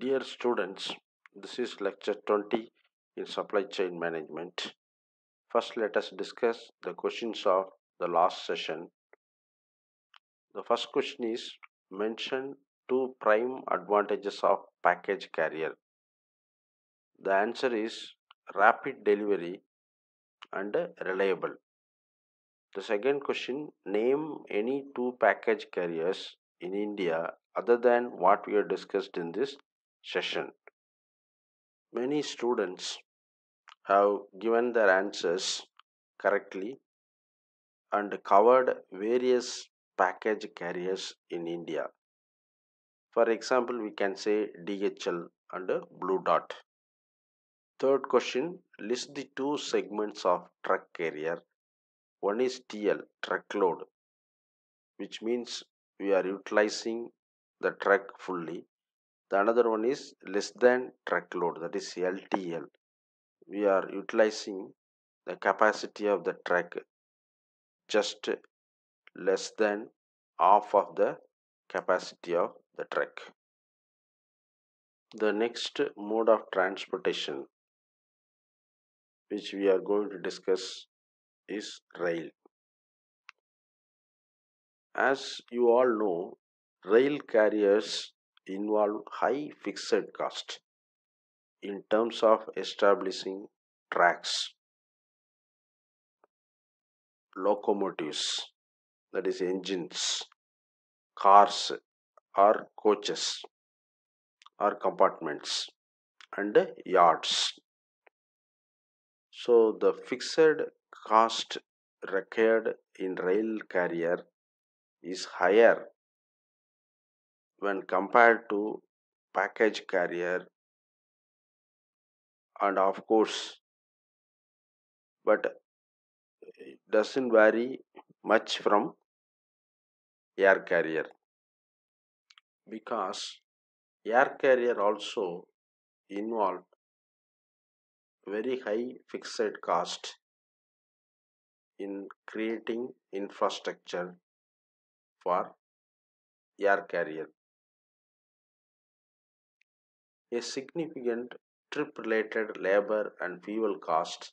Dear students, this is lecture 20 in supply chain management. First, let us discuss the questions of the last session. The first question is mention two prime advantages of package carrier. The answer is rapid delivery and reliable. The second question name any two package carriers in India other than what we have discussed in this session. Many students have given their answers correctly and covered various package carriers in India. For example, we can say DHL and Blue Dart. Third question list the two segments of truck carrier. One is TL, truckload, which means we are utilizing the truck fully the another one is less than truckload that is LTL we are utilizing the capacity of the truck just less than half of the capacity of the truck. The next mode of transportation which we are going to discuss is rail. As you all know Rail carriers involve high fixed cost in terms of establishing tracks, locomotives, that is engines, cars or coaches or compartments and yards. So the fixed cost required in rail carrier is higher when compared to package carrier and of course but it doesn't vary much from air carrier. Because air carrier also involved very high fixed cost in creating infrastructure for air carrier a significant trip-related labor and fuel cost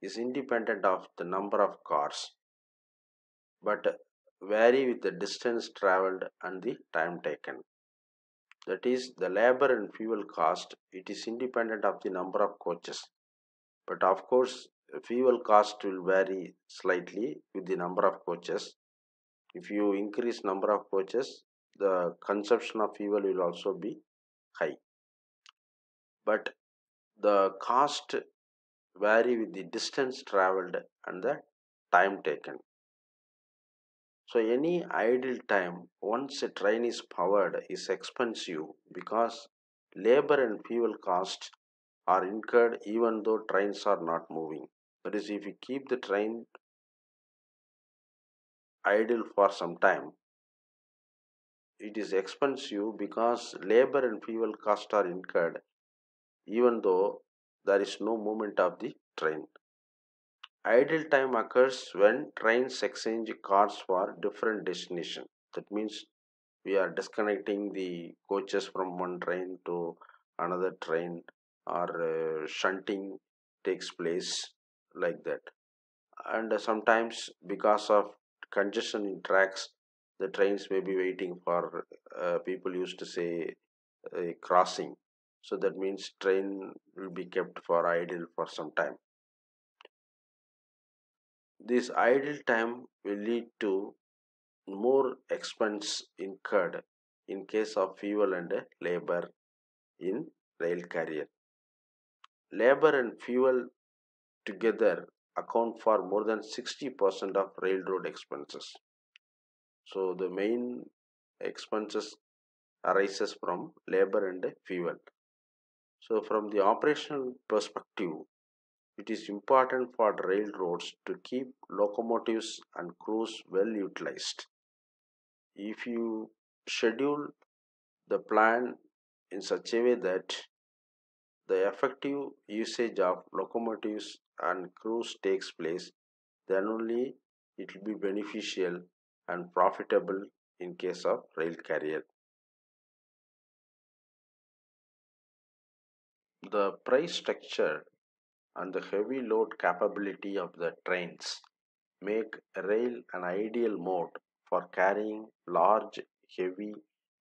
is independent of the number of cars, but vary with the distance traveled and the time taken. That is, the labor and fuel cost, it is independent of the number of coaches. But of course, fuel cost will vary slightly with the number of coaches. If you increase number of coaches, the consumption of fuel will also be high but the cost vary with the distance traveled and the time taken. So any idle time once a train is powered is expensive because labor and fuel costs are incurred even though trains are not moving. That is if you keep the train idle for some time it is expensive because labor and fuel costs are incurred even though there is no movement of the train. Idle time occurs when trains exchange cars for different destination. That means we are disconnecting the coaches from one train to another train or uh, shunting takes place like that. And uh, sometimes because of congestion in tracks, the trains may be waiting for uh, people used to say a crossing so that means train will be kept for idle for some time. This idle time will lead to more expense incurred in case of fuel and labor in rail carrier. Labor and fuel together account for more than 60% of railroad expenses. So the main expenses arises from labor and fuel so from the operational perspective, it is important for railroads to keep locomotives and crews well utilized. If you schedule the plan in such a way that the effective usage of locomotives and crews takes place, then only it will be beneficial and profitable in case of rail carrier. The price structure and the heavy load capability of the trains make rail an ideal mode for carrying large, heavy,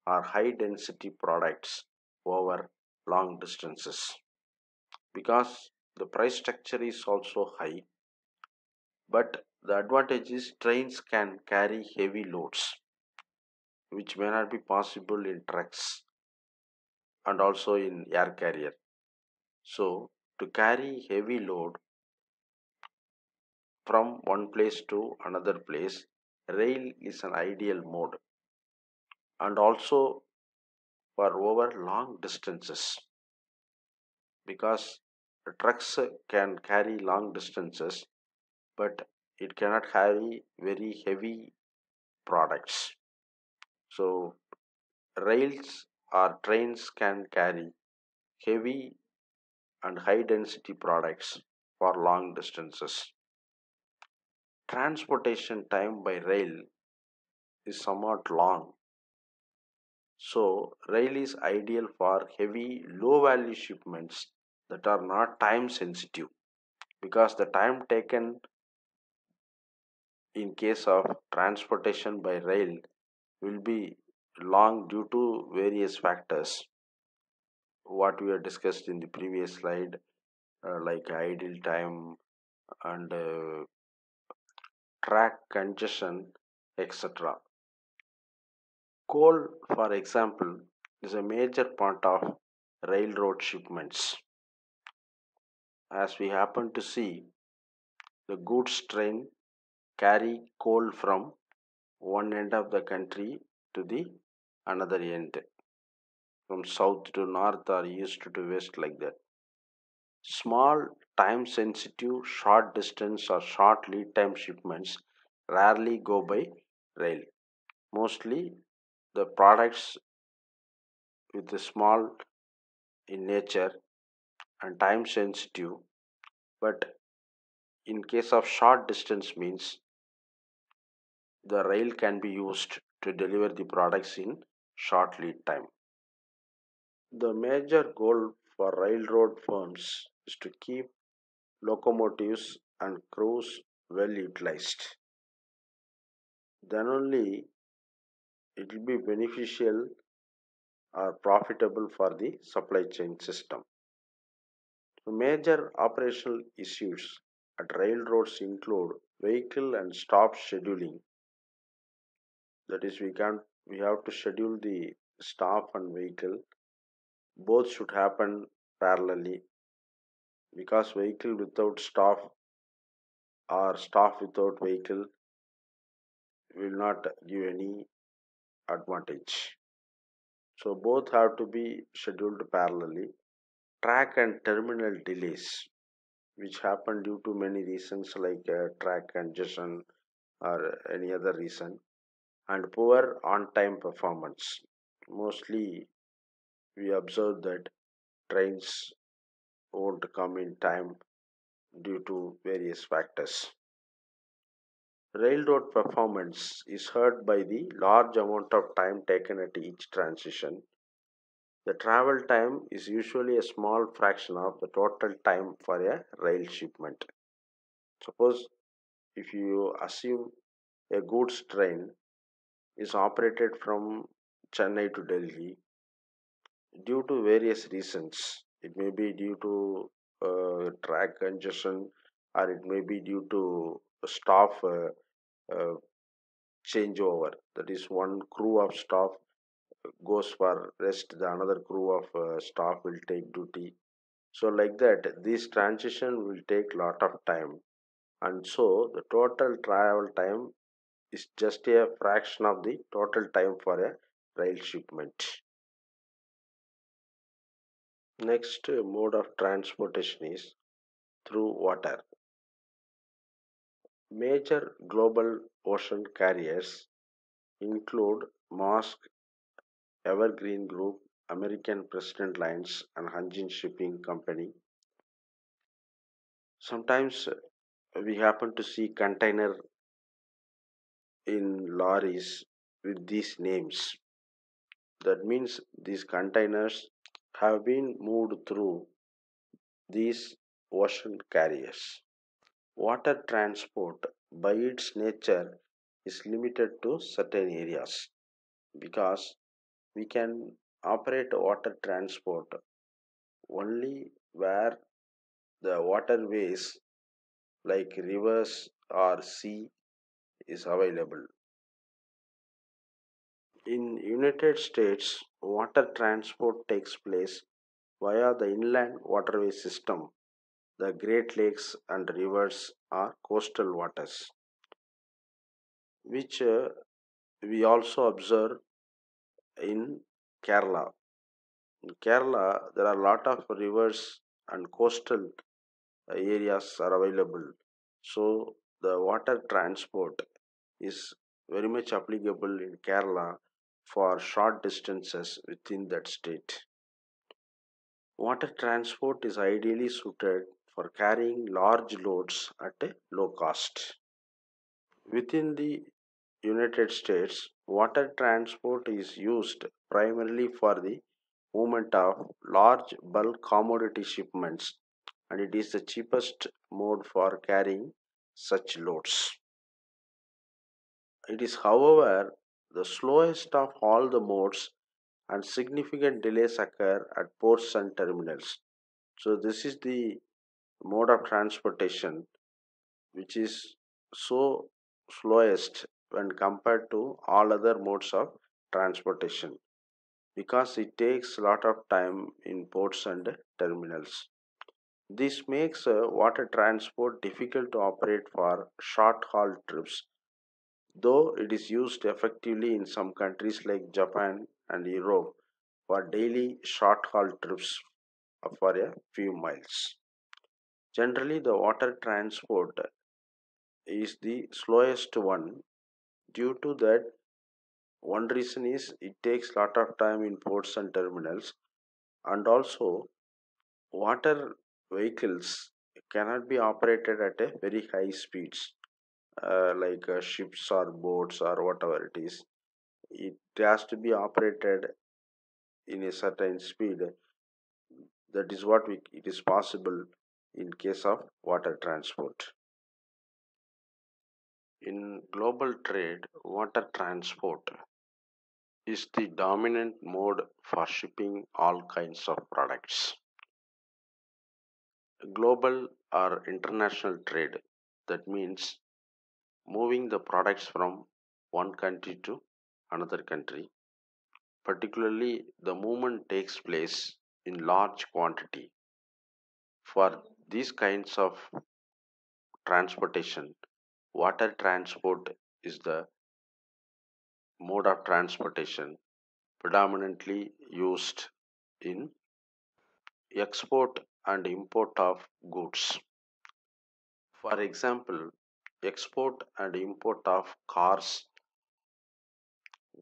or high density products over long distances. Because the price structure is also high, but the advantage is trains can carry heavy loads, which may not be possible in trucks and also in air carrier. So, to carry heavy load from one place to another place, rail is an ideal mode and also for over long distances because trucks can carry long distances but it cannot carry very heavy products. So, rails or trains can carry heavy and high density products for long distances. Transportation time by rail is somewhat long. So, rail is ideal for heavy, low value shipments that are not time sensitive because the time taken in case of transportation by rail will be long due to various factors what we have discussed in the previous slide uh, like idle time and uh, track congestion etc coal for example is a major part of railroad shipments. As we happen to see the goods train carry coal from one end of the country to the another end from south to north or east to west like that small time sensitive short distance or short lead time shipments rarely go by rail mostly the products with the small in nature and time sensitive but in case of short distance means the rail can be used to deliver the products in short lead time. The major goal for railroad firms is to keep locomotives and crews well utilized. Then only it will be beneficial or profitable for the supply chain system. The major operational issues at railroads include vehicle and stop scheduling that is we can we have to schedule the staff and vehicle both should happen parallelly because vehicle without staff or staff without vehicle will not give any advantage so both have to be scheduled parallelly track and terminal delays which happen due to many reasons like uh, track congestion or any other reason and poor on-time performance. Mostly we observe that trains won't come in time due to various factors. Railroad performance is hurt by the large amount of time taken at each transition. The travel time is usually a small fraction of the total time for a rail shipment. Suppose if you assume a goods train is operated from Chennai to Delhi due to various reasons. It may be due to uh, track congestion or it may be due to staff uh, uh, changeover. That is, one crew of staff goes for rest, the another crew of uh, staff will take duty. So, like that, this transition will take lot of time, and so the total travel time is just a fraction of the total time for a rail shipment. Next mode of transportation is through water. Major global ocean carriers include Maersk, Evergreen Group, American President Lines, and Hanjin Shipping Company. Sometimes we happen to see container in lorries with these names. That means these containers have been moved through these ocean carriers. Water transport by its nature is limited to certain areas because we can operate water transport only where the waterways like rivers or sea is available. In United States, water transport takes place via the inland waterway system, the Great Lakes and rivers are coastal waters, which uh, we also observe in Kerala. In Kerala, there are a lot of rivers and coastal areas are available. So the water transport is very much applicable in Kerala for short distances within that state. Water transport is ideally suited for carrying large loads at a low cost. Within the United States, water transport is used primarily for the movement of large bulk commodity shipments and it is the cheapest mode for carrying such loads. It is, however, the slowest of all the modes and significant delays occur at ports and terminals. So, this is the mode of transportation which is so slowest when compared to all other modes of transportation because it takes a lot of time in ports and terminals. This makes uh, water transport difficult to operate for short haul trips, though it is used effectively in some countries like Japan and Europe for daily short haul trips for a few miles. Generally, the water transport is the slowest one. Due to that one reason is it takes lot of time in ports and terminals. And also water vehicles cannot be operated at a very high speeds uh, like uh, ships or boats or whatever it is it has to be operated in a certain speed. That is what we, it is possible in case of water transport. In global trade water transport is the dominant mode for shipping all kinds of products. Global or international trade that means moving the products from one country to another country. Particularly the movement takes place in large quantity. For these kinds of transportation water transport is the mode of transportation predominantly used in export and import of goods. For example export and import of cars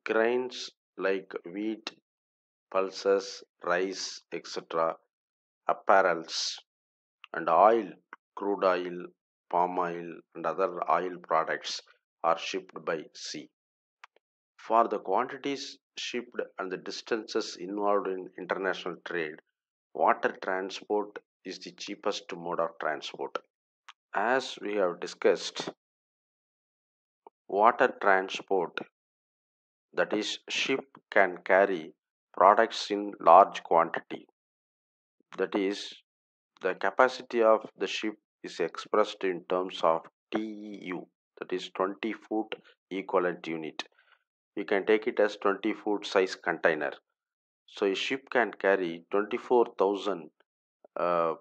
grains like wheat pulses rice etc apparels and oil crude oil palm oil and other oil products are shipped by sea. For the quantities shipped and the distances involved in international trade water transport is the cheapest mode of transport as we have discussed water transport that is ship can carry products in large quantity. That is the capacity of the ship is expressed in terms of TEU that is 20 foot equivalent unit. We can take it as 20 foot size container. So a ship can carry 24000 uh,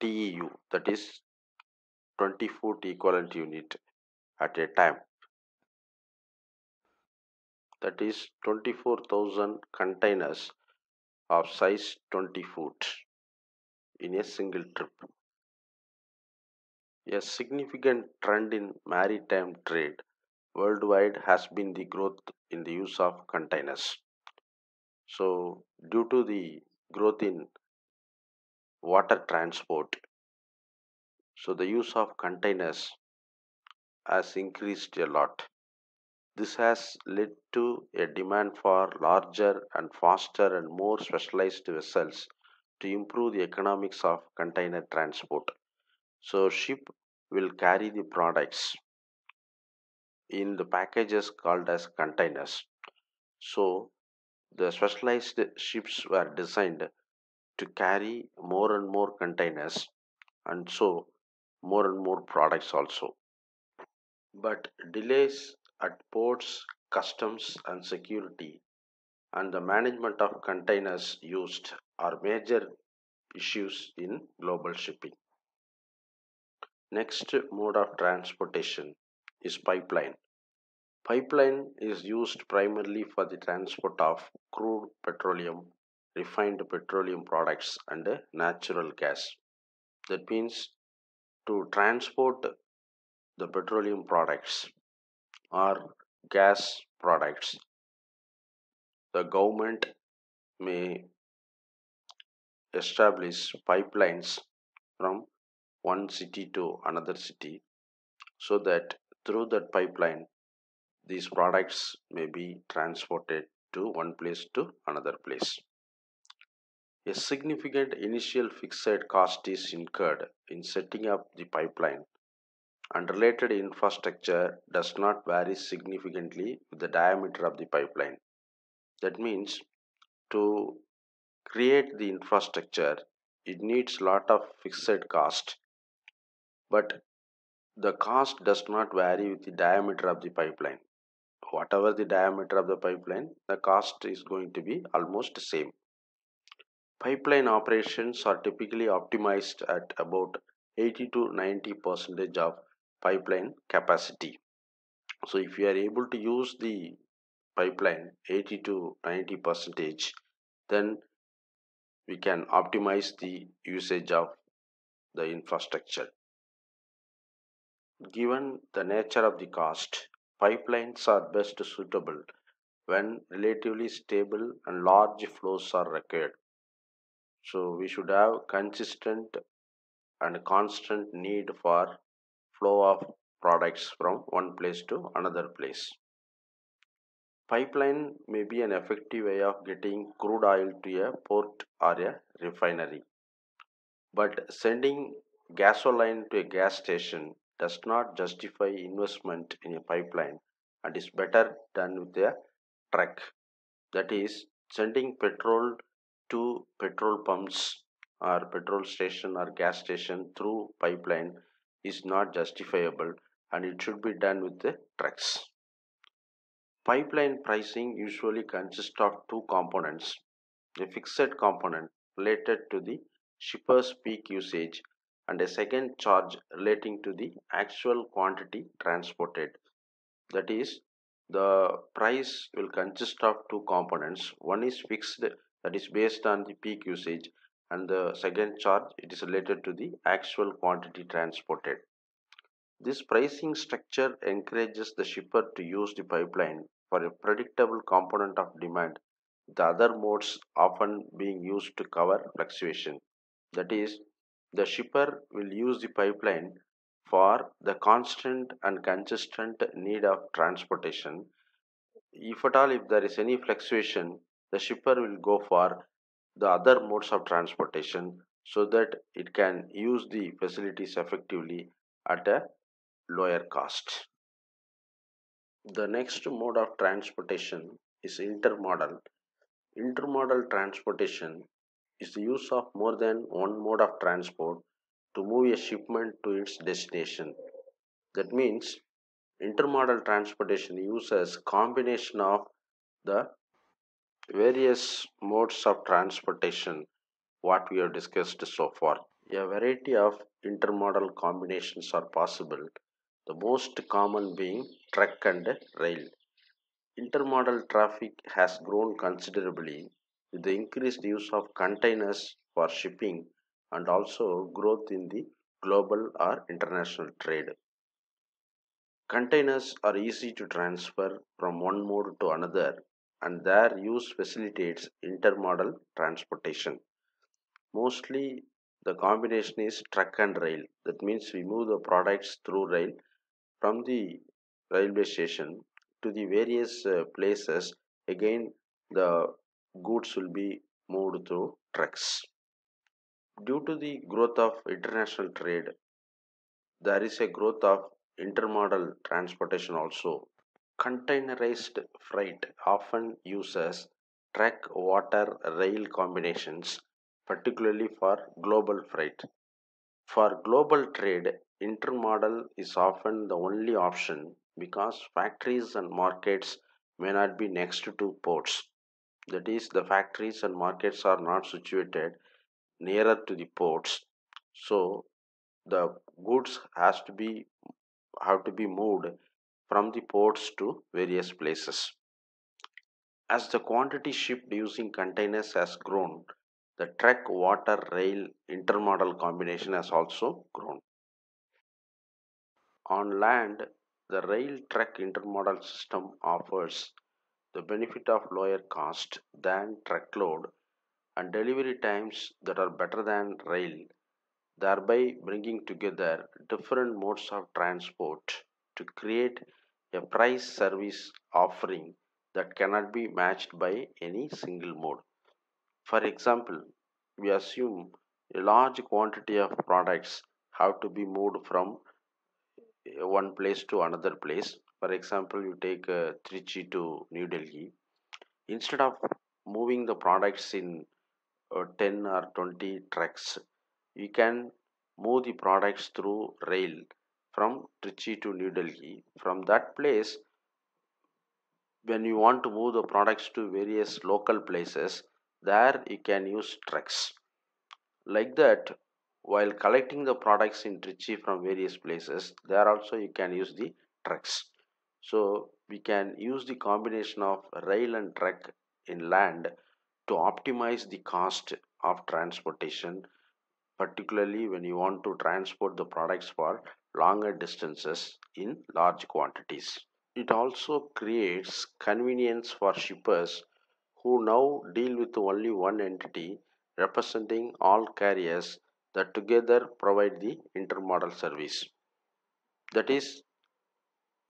TEU that is 20 foot equivalent unit at a time. That is 24000 containers of size 20 foot in a single trip. A significant trend in maritime trade worldwide has been the growth in the use of containers. So due to the growth in water transport so the use of containers has increased a lot this has led to a demand for larger and faster and more specialized vessels to improve the economics of container transport. So ship will carry the products in the packages called as containers. So the specialized ships were designed to carry more and more containers and so more and more products also. But delays at ports, customs and security and the management of containers used are major issues in global shipping. Next mode of transportation is pipeline. Pipeline is used primarily for the transport of crude petroleum, refined petroleum products and natural gas. That means to transport the petroleum products or gas products the government may establish pipelines from one city to another city so that through that pipeline these products may be transported to one place to another place. A significant initial fixed cost is incurred in setting up the pipeline and related infrastructure does not vary significantly with the diameter of the pipeline. That means to create the infrastructure, it needs lot of fixed cost. But the cost does not vary with the diameter of the pipeline. Whatever the diameter of the pipeline, the cost is going to be almost the same. Pipeline operations are typically optimized at about 80 to 90 percentage of pipeline capacity. So if you are able to use the pipeline 80 to 90 percentage then we can optimize the usage of the infrastructure given the nature of the cost pipelines are best suitable when relatively stable and large flows are required so we should have consistent and constant need for flow of products from one place to another place Pipeline may be an effective way of getting crude oil to a port or a refinery. But sending gasoline to a gas station does not justify investment in a pipeline and is better done with a truck. That is, sending petrol to petrol pumps or petrol station or gas station through pipeline is not justifiable and it should be done with the trucks. Pipeline pricing usually consists of two components a fixed component related to the shipper's peak usage and a second charge relating to the actual quantity transported. That is, the price will consist of two components. One is fixed, that is based on the peak usage, and the second charge it is related to the actual quantity transported. This pricing structure encourages the shipper to use the pipeline for a predictable component of demand, the other modes often being used to cover fluctuation. That is, the shipper will use the pipeline for the constant and consistent need of transportation. If at all if there is any fluctuation, the shipper will go for the other modes of transportation so that it can use the facilities effectively at a lower cost. The next mode of transportation is intermodal. Intermodal transportation is the use of more than one mode of transport to move a shipment to its destination. That means intermodal transportation uses combination of the various modes of transportation what we have discussed so far. A variety of intermodal combinations are possible the most common being truck and rail. Intermodal traffic has grown considerably with the increased use of containers for shipping and also growth in the global or international trade. Containers are easy to transfer from one mode to another and their use facilitates intermodal transportation. Mostly the combination is truck and rail. That means we move the products through rail from the railway station to the various uh, places again the goods will be moved through trucks Due to the growth of international trade, there is a growth of intermodal transportation also. Containerized freight often uses truck, water, rail combinations, particularly for global freight. For global trade, intermodal is often the only option because factories and markets may not be next to ports. That is, the factories and markets are not situated nearer to the ports. So the goods has to be have to be moved from the ports to various places. As the quantity shipped using containers has grown, the truck, water, rail intermodal combination has also grown. On land, the rail truck intermodal system offers the benefit of lower cost than truckload and delivery times that are better than rail, thereby bringing together different modes of transport to create a price service offering that cannot be matched by any single mode. For example, we assume a large quantity of products have to be moved from one place to another place. For example, you take uh, Trichy to New Delhi. Instead of moving the products in uh, 10 or 20 trucks, you can move the products through rail from Trichy to New Delhi. From that place, when you want to move the products to various local places, there you can use trucks. Like that, while collecting the products in Trichy from various places, there also you can use the trucks. So we can use the combination of rail and truck in land to optimize the cost of transportation, particularly when you want to transport the products for longer distances in large quantities. It also creates convenience for shippers who now deal with only one entity representing all carriers that together provide the intermodal service. That is,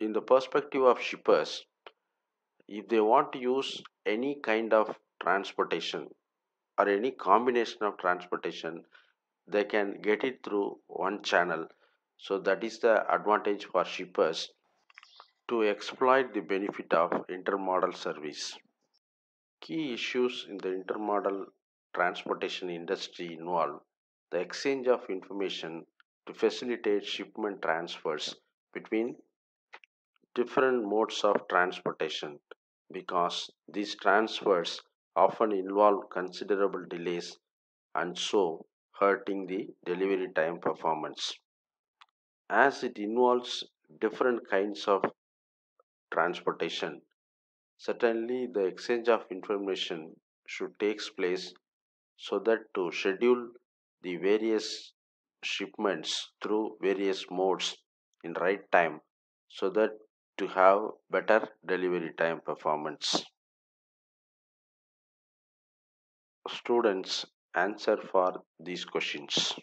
in the perspective of shippers, if they want to use any kind of transportation or any combination of transportation, they can get it through one channel. So, that is the advantage for shippers to exploit the benefit of intermodal service. Key issues in the intermodal transportation industry involve the exchange of information to facilitate shipment transfers between different modes of transportation because these transfers often involve considerable delays and so hurting the delivery time performance. As it involves different kinds of transportation, certainly the exchange of information should take place so that to schedule the various shipments through various modes in right time so that to have better delivery time performance. Students answer for these questions